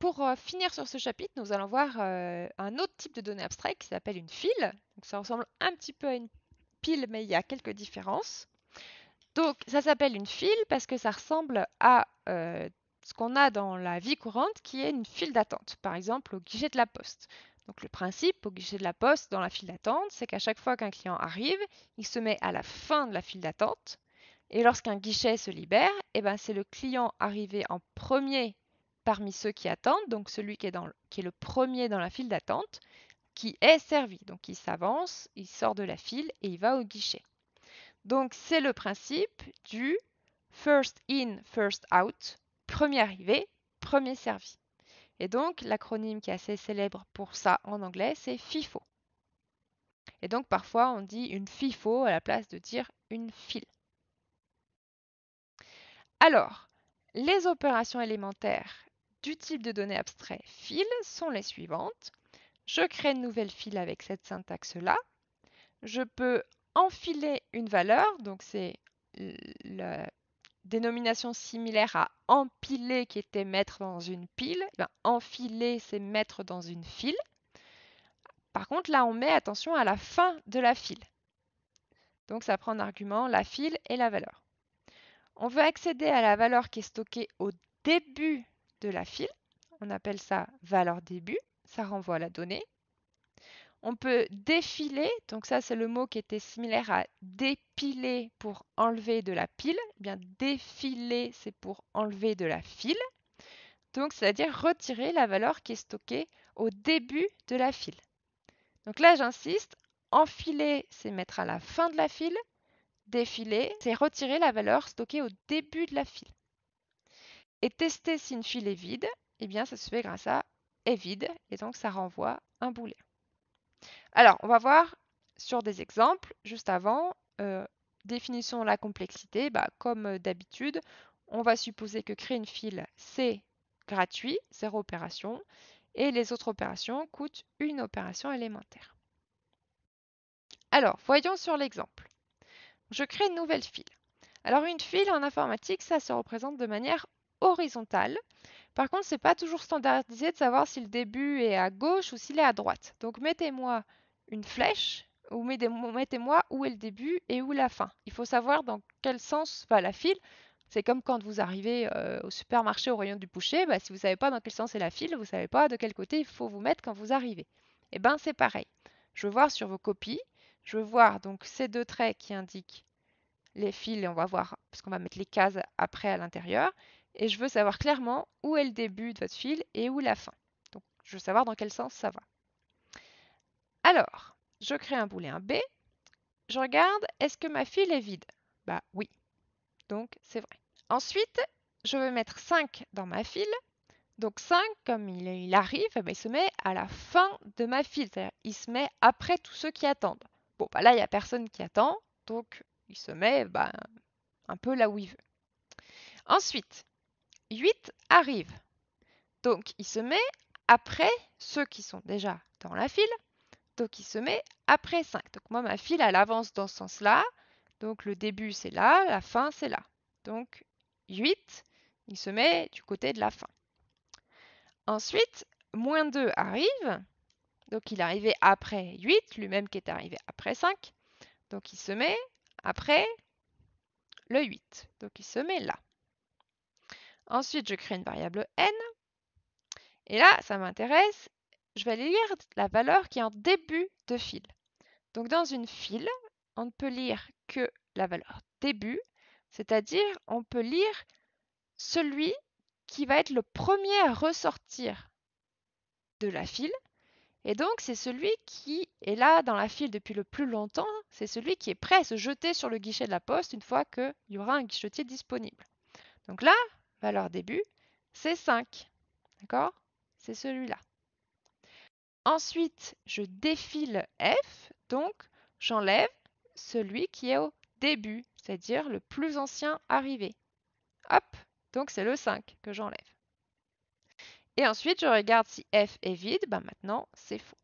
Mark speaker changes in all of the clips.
Speaker 1: pour euh, finir sur ce chapitre, nous allons voir euh, un autre type de données abstraites qui s'appelle une file. Ça ressemble un petit peu à une pile, mais il y a quelques différences. Donc, ça s'appelle une file parce que ça ressemble à euh, ce qu'on a dans la vie courante qui est une file d'attente, par exemple au guichet de la poste. Donc, le principe au guichet de la poste dans la file d'attente, c'est qu'à chaque fois qu'un client arrive, il se met à la fin de la file d'attente. Et lorsqu'un guichet se libère, eh ben, c'est le client arrivé en premier parmi ceux qui attendent, donc celui qui est, le premier dans la file d'attente, qui est servi. Donc il s'avance, il sort de la file et il va au guichet. Donc c'est le principe du first in, first out, premier arrivé, premier servi. Et donc l'acronyme qui est assez célèbre pour ça en anglais, c'est FIFO. Et donc parfois on dit une FIFO à la place de dire une file. Alors, les opérations élémentaires du type de données abstrait file sont les suivantes. Je crée une nouvelle file avec cette syntaxe-là. Je peux enfiler une valeur, donc c'est la dénomination similaire à empiler qui était mettre dans une pile. Eh enfiler, c'est mettre dans une file. Par contre, là, on met attention à la fin de la file. Donc, ça prend en argument la file et la valeur. On veut accéder à la valeur qui est stockée au début de la file. On appelle ça valeur début. Ça renvoie à la donnée. On peut défiler, donc ça c'est le mot qui était similaire à dépiler pour enlever de la pile. Eh bien défiler c'est pour enlever de la file. Donc c'est-à-dire retirer la valeur qui est stockée au début de la file. Donc là j'insiste, enfiler c'est mettre à la fin de la file, défiler c'est retirer la valeur stockée au début de la file. Et tester si une file est vide, eh bien ça se fait grâce à est vide et donc ça renvoie un booléen. Alors, on va voir sur des exemples juste avant. Euh, définissons la complexité. Bah, comme euh, d'habitude, on va supposer que créer une file, c'est gratuit, zéro opération, et les autres opérations coûtent une opération élémentaire. Alors, voyons sur l'exemple. Je crée une nouvelle file. Alors, une file en informatique, ça se représente de manière horizontale. Par contre, ce n'est pas toujours standardisé de savoir si le début est à gauche ou s'il est à droite. Donc mettez-moi une flèche ou mettez-moi où est le début et où la fin. Il faut savoir dans quel sens va la file. C'est comme quand vous arrivez euh, au supermarché au rayon du boucher, bah, si vous ne savez pas dans quel sens est la file, vous ne savez pas de quel côté il faut vous mettre quand vous arrivez. Et eh bien c'est pareil. Je veux voir sur vos copies, je veux voir donc ces deux traits qui indiquent les fils et on va voir, parce qu'on va mettre les cases après à l'intérieur et je veux savoir clairement où est le début de votre fil et où la fin. Donc, je veux savoir dans quel sens ça va. Alors, je crée un booléen B. Je regarde, est-ce que ma file est vide? Bah oui. Donc, c'est vrai. Ensuite, je veux mettre 5 dans ma file. Donc 5, comme il, arrive, eh ben, il se met à la fin de ma file. C'est-à-dire, il se met après tous ceux qui attendent. Bon, bah là, il n'y a personne qui attend. Donc, il se met bah, un peu là où il veut. Ensuite, 8 arrive. Donc, il se met après ceux qui sont déjà dans la file. Donc, il se met après 5. Donc, moi, ma file, elle avance dans ce sens-là. Donc, le début, c'est là, la fin, c'est là. Donc, 8, il se met du côté de la fin. Ensuite, moins 2 arrive. Donc, il est arrivé après 8, lui-même qui est arrivé après 5. Donc, il se met après le 8. Donc, il se met là. Ensuite, je crée une variable n. Et là, ça m'intéresse. Je vais aller lire la valeur qui est en début de file. Donc dans une file, on ne peut lire que la valeur début, c'est-à-dire on peut lire celui qui va être le premier à ressortir de la file. Et donc c'est celui qui est là dans la file depuis le plus longtemps, c'est celui qui est prêt à se jeter sur le guichet de la poste une fois qu'il y aura un guichetier disponible. Donc là, valeur début, c'est 5. D'accord? C'est celui-là. Ensuite, je défile F, donc j'enlève celui qui est au début, c'est-à-dire le plus ancien arrivé. Hop, donc c'est le 5 que j'enlève. Et ensuite, je regarde si F est vide, ben maintenant c'est faux.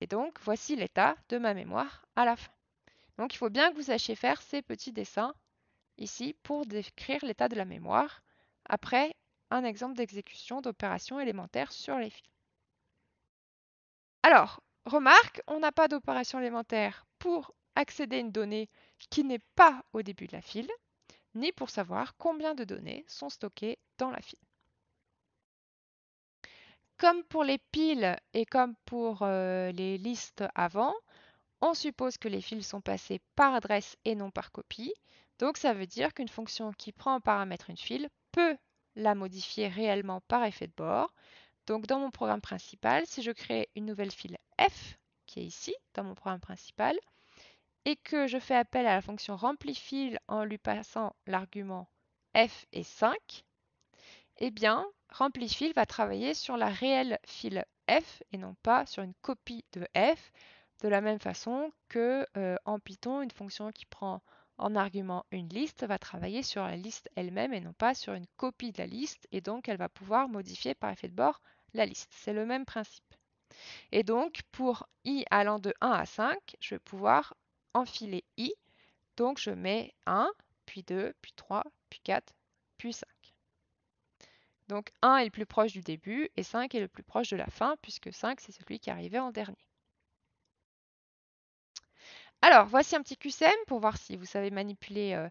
Speaker 1: Et donc, voici l'état de ma mémoire à la fin. Donc, il faut bien que vous sachiez faire ces petits dessins ici pour décrire l'état de la mémoire après un exemple d'exécution d'opérations élémentaires sur les fils. Alors, remarque, on n'a pas d'opération élémentaire pour accéder à une donnée qui n'est pas au début de la file, ni pour savoir combien de données sont stockées dans la file. Comme pour les piles et comme pour euh, les listes avant, on suppose que les fils sont passés par adresse et non par copie. Donc ça veut dire qu'une fonction qui prend en paramètre une file peut la modifier réellement par effet de bord. Donc dans mon programme principal, si je crée une nouvelle file f, qui est ici, dans mon programme principal, et que je fais appel à la fonction rempli en lui passant l'argument f et 5, eh bien, rempli va travailler sur la réelle file f et non pas sur une copie de f, de la même façon que euh, en Python, une fonction qui prend en argument une liste va travailler sur la liste elle-même et non pas sur une copie de la liste et donc elle va pouvoir modifier par effet de bord la liste. C'est le même principe. Et donc pour i allant de 1 à 5, je vais pouvoir enfiler i. Donc je mets 1, puis 2, puis 3, puis 4, puis 5. Donc 1 est le plus proche du début et 5 est le plus proche de la fin puisque 5 c'est celui qui arrivait en dernier. Alors, voici un petit QCM pour voir si vous savez manipuler euh,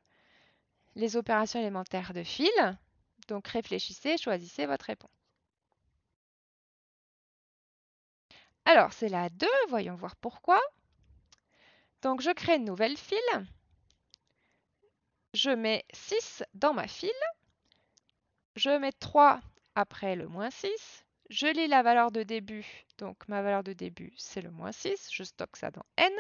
Speaker 1: les opérations élémentaires de fil. Donc, réfléchissez, choisissez votre réponse. Alors, c'est la 2, voyons voir pourquoi. Donc, je crée une nouvelle file. Je mets 6 dans ma file. Je mets 3 après le moins 6. Je lis la valeur de début. Donc, ma valeur de début, c'est le moins 6. Je stocke ça dans N.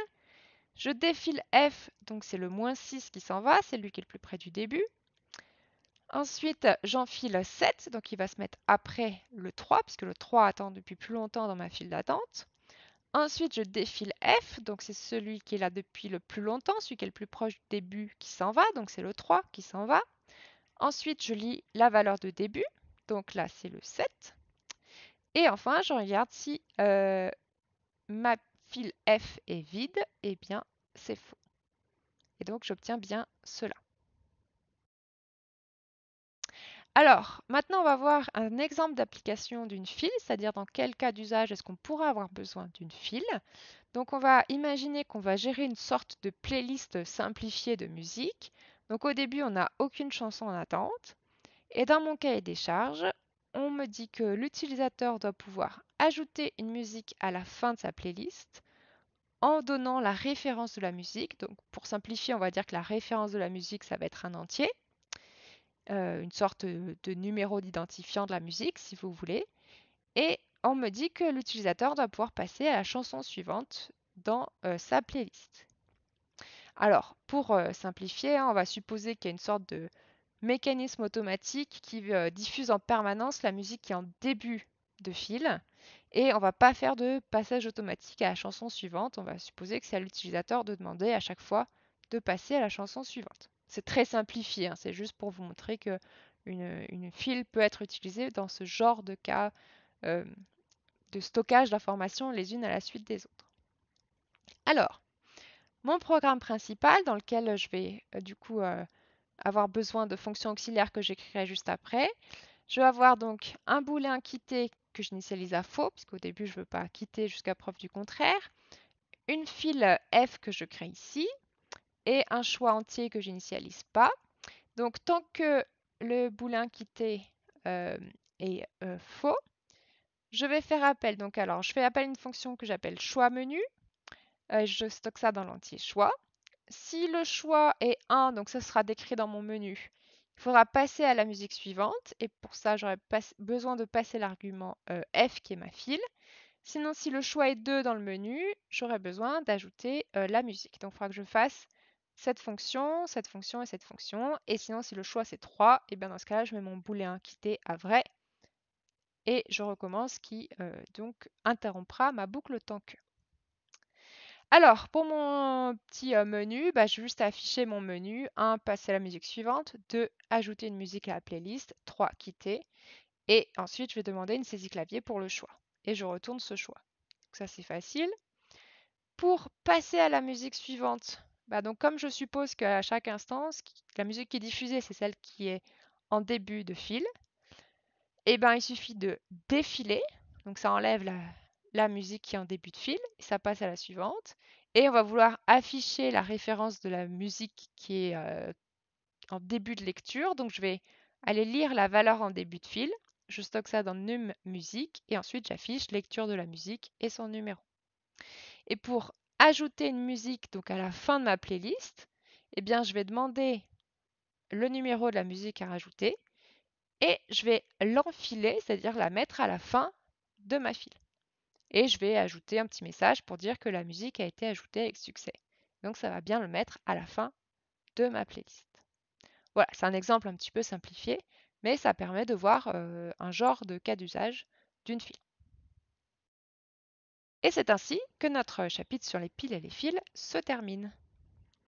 Speaker 1: Je défile F, donc c'est le moins 6 qui s'en va, c'est lui qui est le plus près du début. Ensuite, j'enfile 7, donc il va se mettre après le 3, puisque le 3 attend depuis plus longtemps dans ma file d'attente. Ensuite, je défile F, donc c'est celui qui est là depuis le plus longtemps, celui qui est le plus proche du début qui s'en va, donc c'est le 3 qui s'en va. Ensuite, je lis la valeur de début, donc là c'est le 7. Et enfin, je regarde si euh, ma F est vide, eh bien c'est faux. Et donc j'obtiens bien cela. Alors, maintenant on va voir un exemple d'application d'une file, c'est-à-dire dans quel cas d'usage est-ce qu'on pourra avoir besoin d'une file. Donc on va imaginer qu'on va gérer une sorte de playlist simplifiée de musique. Donc au début, on n'a aucune chanson en attente. Et dans mon cahier des charges, on me dit que l'utilisateur doit pouvoir ajouter une musique à la fin de sa playlist en donnant la référence de la musique. Donc pour simplifier, on va dire que la référence de la musique, ça va être un entier, euh, une sorte de numéro d'identifiant de la musique, si vous voulez. Et on me dit que l'utilisateur doit pouvoir passer à la chanson suivante dans euh, sa playlist. Alors, pour euh, simplifier, hein, on va supposer qu'il y a une sorte de mécanisme automatique qui diffuse en permanence la musique qui est en début de fil. Et on va pas faire de passage automatique à la chanson suivante. On va supposer que c'est à l'utilisateur de demander à chaque fois de passer à la chanson suivante. C'est très simplifié, hein. c'est juste pour vous montrer que une, file peut être utilisée dans ce genre de cas euh, de stockage d'informations les unes à la suite des autres. Alors, mon programme principal dans lequel je vais euh, du coup euh, avoir besoin de fonctions auxiliaires que j'écrirai juste après, je vais avoir donc un booléen quitté que j'initialise à faux, puisqu'au début, je ne veux pas quitter jusqu'à preuve du contraire. Une file f que je crée ici et un choix entier que j'initialise pas. Donc, tant que le booléen quitté euh, est euh, faux, je vais faire appel. Donc, alors, je fais appel à une fonction que j'appelle choix menu. Euh, je stocke ça dans l'entier choix. Si le choix est 1, donc ça sera décrit dans mon menu, il faudra passer à la musique suivante et pour ça, j'aurai besoin de passer l'argument euh, F qui est ma file. Sinon, si le choix est 2 dans le menu, j'aurai besoin d'ajouter euh, la musique. Donc, il faudra que je fasse cette fonction, cette fonction et cette fonction. Et sinon, si le choix c'est 3, et bien dans ce cas-là, je mets mon booléen quitté à vrai et je recommence qui euh, donc interrompra ma boucle tant que. Alors, pour mon petit menu, bah, je vais juste afficher mon menu. 1. Passer à la musique suivante. 2. Ajouter une musique à la playlist. 3. Quitter. Et ensuite, je vais demander une saisie clavier pour le choix. Et je retourne ce choix. Donc ça, c'est facile. Pour passer à la musique suivante, bah, donc comme je suppose qu'à chaque instance, la musique qui est diffusée, c'est celle qui est en début de fil, eh ben, il suffit de défiler. Donc ça enlève la, la musique qui est en début de fil ça passe à la suivante. Et on va vouloir afficher la référence de la musique qui est euh, en début de lecture. Donc je vais aller lire la valeur en début de fil. Je stocke ça dans num musique et ensuite j'affiche lecture de la musique et son numéro. Et pour ajouter une musique donc à la fin de ma playlist, eh bien je vais demander le numéro de la musique à rajouter et je vais l'enfiler, c'est-à-dire la mettre à la fin de ma file. Et je vais ajouter un petit message pour dire que la musique a été ajoutée avec succès. Donc ça va bien le mettre à la fin de ma playlist. Voilà, c'est un exemple un petit peu simplifié, mais ça permet de voir euh, un genre de cas d'usage d'une file. Et c'est ainsi que notre chapitre sur les piles et les fils se termine.